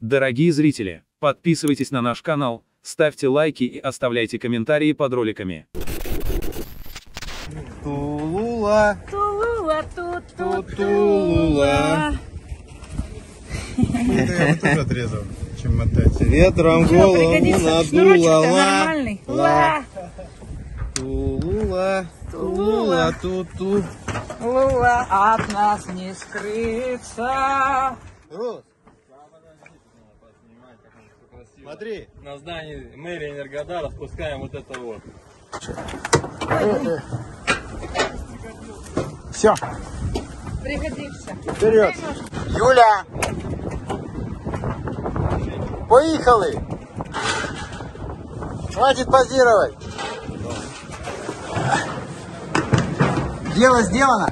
Дорогие зрители, подписывайтесь на наш канал, ставьте лайки и оставляйте комментарии под роликами. Тулула. Тулула, тут, тут, Тулула. Я вот тоже отрезал, чем мотать. Ветром голову надула. нормальный. Ла, Тулула. Тулула. Ту-ту. Лула, от нас не скрыться. Рус. Смотри. на здании мэрии Энергодара спускаем вот это вот. Все, Пригодится. вперед. Юля. Поехали. Хватит позировать. Дело сделано.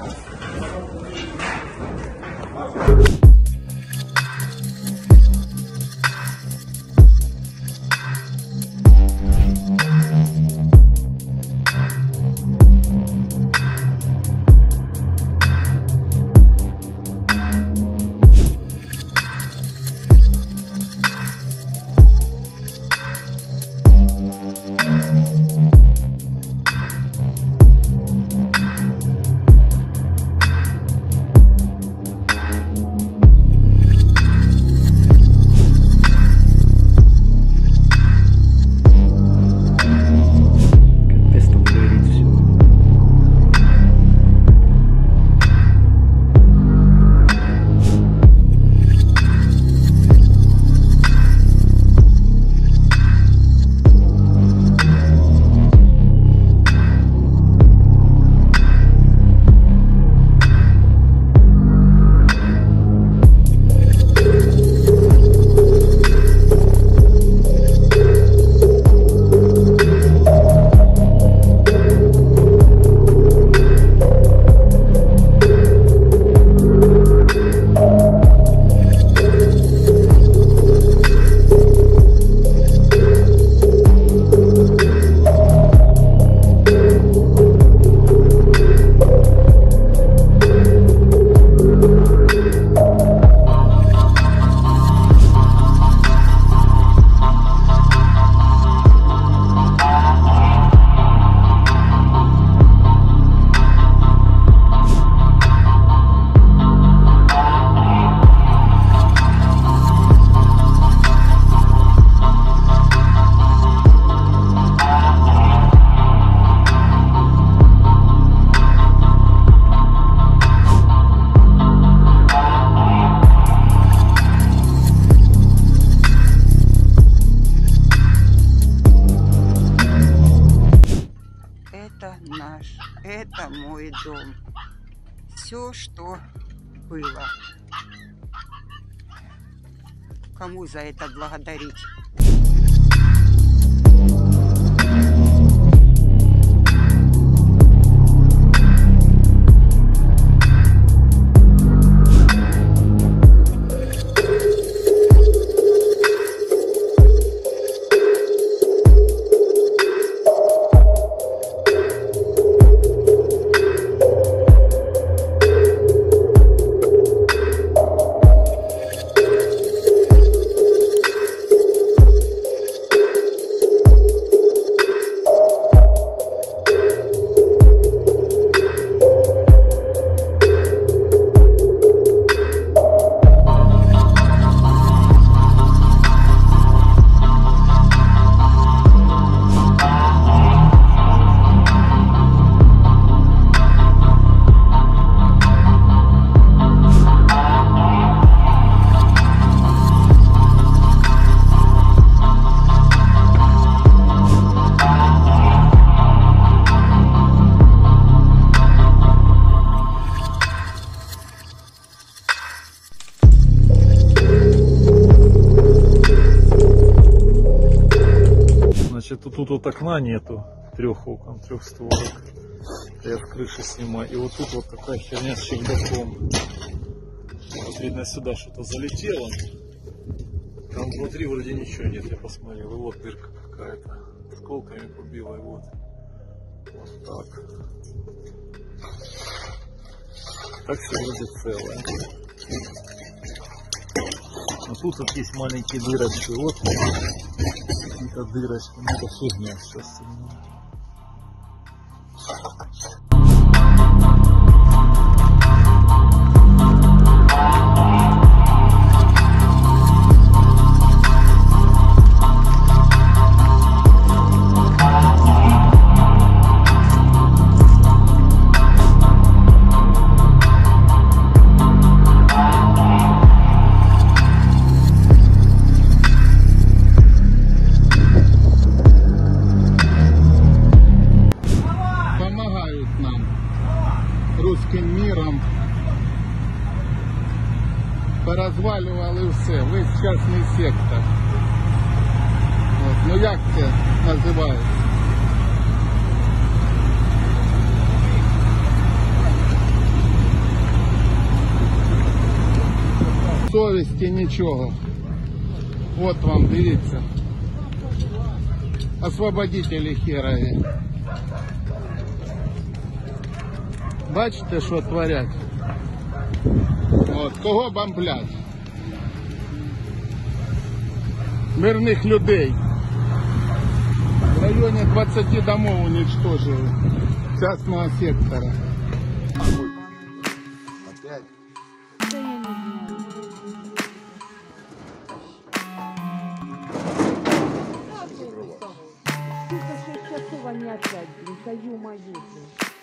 Дом. Все, что было. Кому за это благодарить? Тут, вот окна нету, трех окон, трех створок. Я с крыши снимаю. И вот тут вот такая херня с чердаком. Вот видно сюда что-то залетело. Там внутри вроде ничего нет, я посмотрел. И вот дырка какая-то. Осколками побила и вот. Вот так. Так все вроде целое. А тут вот есть маленькие дырочки. Вот какие-то дырочки. Ну, это фигня все Порозвалювали все. Весь частний сектор. От. Ну як це називається? Совісті нічого. От вам, дивіться. Освободителі херові. Бачите, що творять? От, кого бомблять? Мирних людей. В районі 20 домов уничтожили. Частного сектора. Часов они опять, блин, даю мою, блин.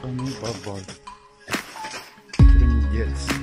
Sonny Bubble. Bring yes.